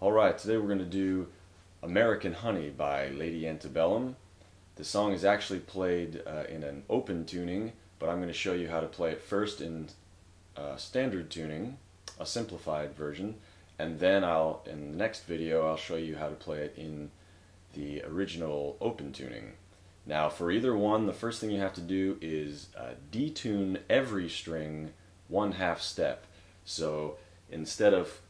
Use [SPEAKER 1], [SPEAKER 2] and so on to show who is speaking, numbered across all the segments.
[SPEAKER 1] All right, today we're going to do American Honey by Lady Antebellum. The song is actually played uh, in an open tuning, but I'm going to show you how to play it first in uh, standard tuning, a simplified version, and then I'll, in the next video, I'll show you how to play it in the original open tuning. Now for either one, the first thing you have to do is uh, detune every string one half step. So instead of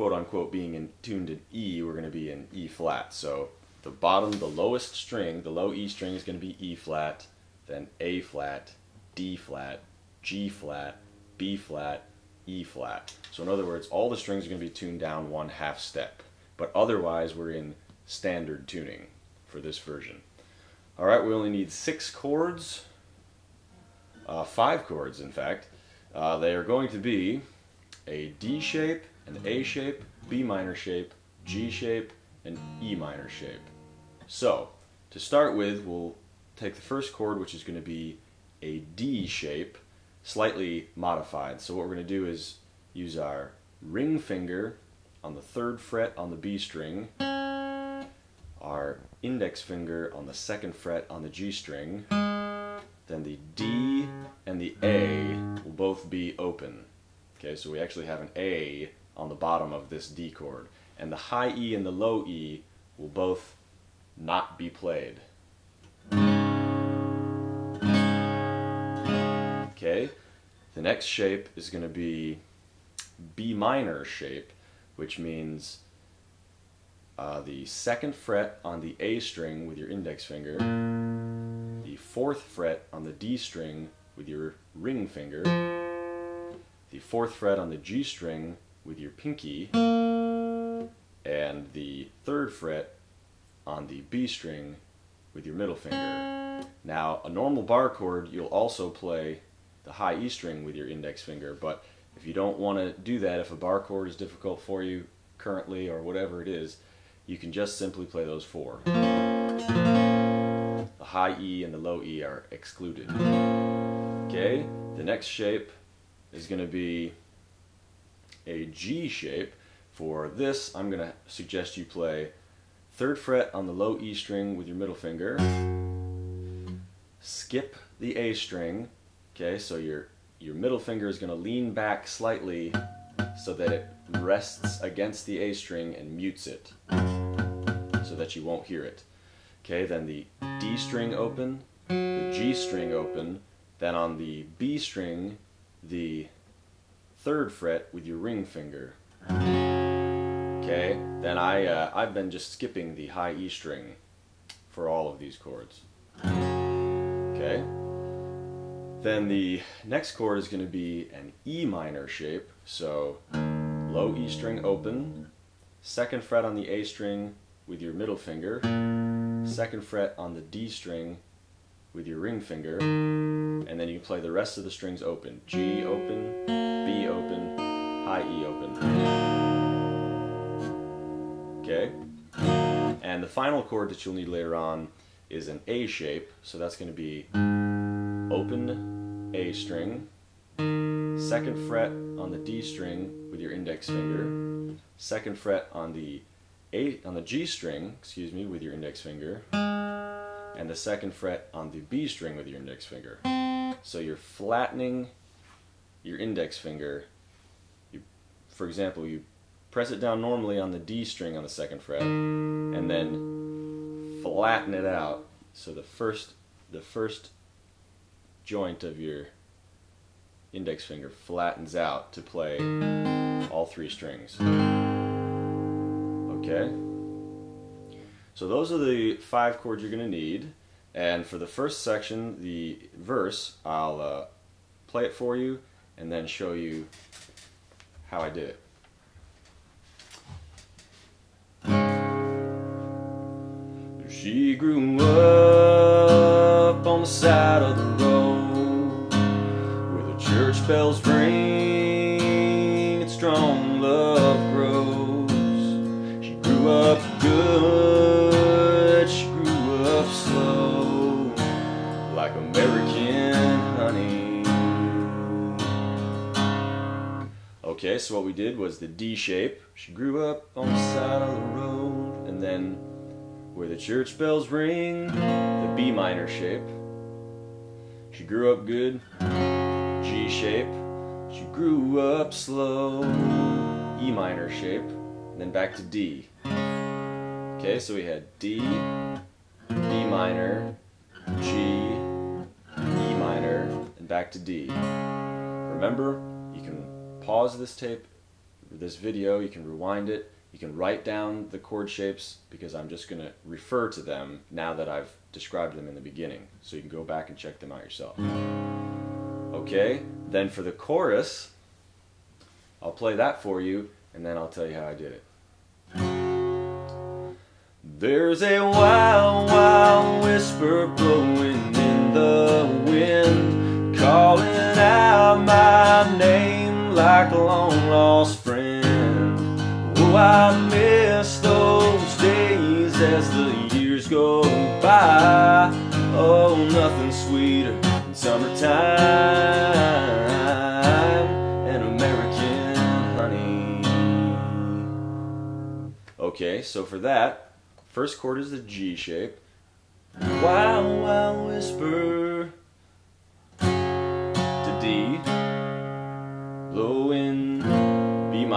[SPEAKER 1] quote unquote being in, tuned in E, we're going to be in E flat. So the bottom, the lowest string, the low E string is going to be E flat, then A flat, D flat, G flat, B flat, E flat. So in other words, all the strings are going to be tuned down one half step. But otherwise, we're in standard tuning for this version. All right, we only need six chords, uh, five chords in fact. Uh, they are going to be a D shape, an A shape, B minor shape, G shape, and E minor shape. So, to start with, we'll take the first chord, which is going to be a D shape, slightly modified. So what we're going to do is use our ring finger on the third fret on the B string, our index finger on the second fret on the G string, then the D and the A will both be open. Okay, so we actually have an A on the bottom of this D chord. And the high E and the low E will both not be played. Okay, the next shape is going to be B minor shape, which means uh, the second fret on the A string with your index finger, the fourth fret on the D string with your ring finger, the fourth fret on the G string with your pinky, and the third fret on the B string with your middle finger. Now, a normal bar chord, you'll also play the high E string with your index finger, but if you don't want to do that, if a bar chord is difficult for you currently or whatever it is, you can just simply play those four. The high E and the low E are excluded. Okay, the next shape is going to be a G shape. For this, I'm going to suggest you play third fret on the low E string with your middle finger, skip the A string, okay, so your, your middle finger is going to lean back slightly so that it rests against the A string and mutes it so that you won't hear it. Okay, then the D string open, the G string open, then on the B string, the third fret with your ring finger. Okay, then I, uh, I've been just skipping the high E string for all of these chords. Okay, then the next chord is going to be an E minor shape, so low E string open, second fret on the A string with your middle finger, second fret on the D string with your ring finger, and then you play the rest of the strings open. G open, B open, high E open. Okay? And the final chord that you'll need later on is an A shape, so that's going to be open A string, second fret on the D string with your index finger, second fret on the A on the G string, excuse me, with your index finger, and the second fret on the B string with your index finger. So you're flattening your index finger. You, for example, you press it down normally on the D string on the second fret, and then flatten it out. So the first, the first joint of your index finger flattens out to play all three strings. Okay? So those are the five chords you're going to need. And for the first section, the verse, I'll uh, play it for you and then show you how I did it. She grew up on the side of the road where the church bells ring Okay, so what we did was the D shape. She grew up on the side of the road, and then where the church bells ring, the B minor shape. She grew up good, G shape. She grew up slow, E minor shape, then back to D. Okay, so we had D, B minor, G, E minor, and back to D. Remember, you can pause this tape, this video, you can rewind it, you can write down the chord shapes because I'm just going to refer to them now that I've described them in the beginning. So you can go back and check them out yourself. Okay, then for the chorus, I'll play that for you and then I'll tell you how I did it. There's a wild, wild whisper blowing in the long lost friend. Oh, I miss those days as the years go by. Oh, nothing sweeter than summertime and American honey. Okay, so for that, First chord is the G shape. Wow, wow, whisper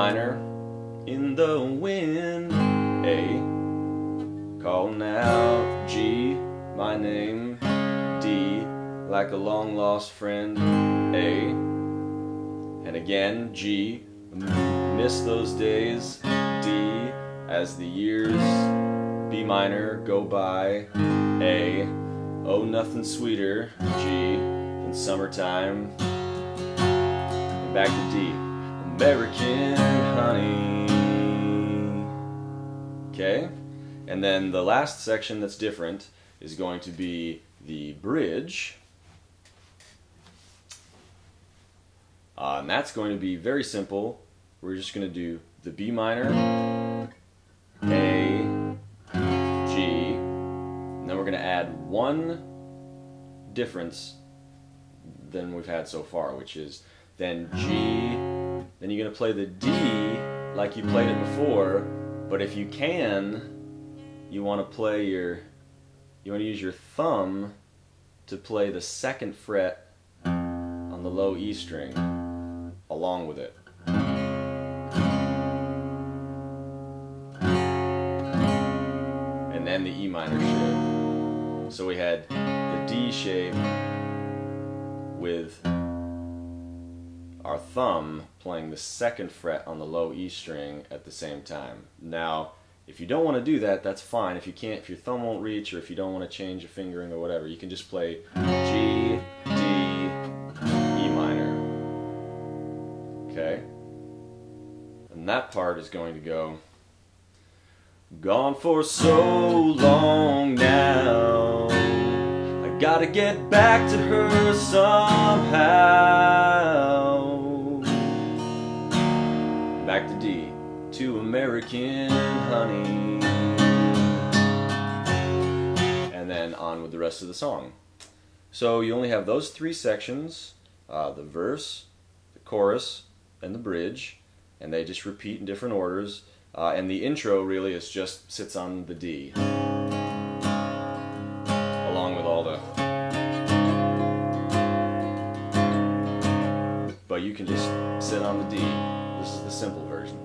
[SPEAKER 1] minor in the wind. A. Calling out G, my name. D, like a long lost friend. A. And again, G. Miss those days. D, as the years B minor, go by, A, Oh Nothing Sweeter, G, in Summertime, and back to D, American Honey. Okay? And then the last section that's different is going to be the bridge. Uh, and that's going to be very simple. We're just going to do the B minor, A, G, and then we're going to add one difference than we've had so far, which is then G, then you're going to play the D like you played it before, but if you can, you want to play your, you want to use your thumb to play the second fret on the low E string along with it. And then the E minor shape. So we had the D shape with our thumb playing the second fret on the low E string at the same time. Now, if you don't want to do that, that's fine. If you can't, if your thumb won't reach or if you don't want to change your fingering or whatever, you can just play G, D, E minor. Okay? And that part is going to go Gone for so long now. I gotta get back to her somehow. To American honey. And then on with the rest of the song. So you only have those three sections uh, the verse, the chorus, and the bridge, and they just repeat in different orders. Uh, and the intro really is just sits on the D. Along with all the... But you can just sit on the D. This is the simple version.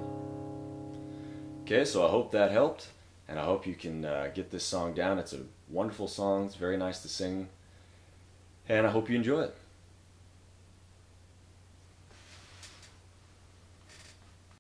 [SPEAKER 1] Okay, so I hope that helped. And I hope you can uh, get this song down. It's a wonderful song. It's very nice to sing. And I hope you enjoy it.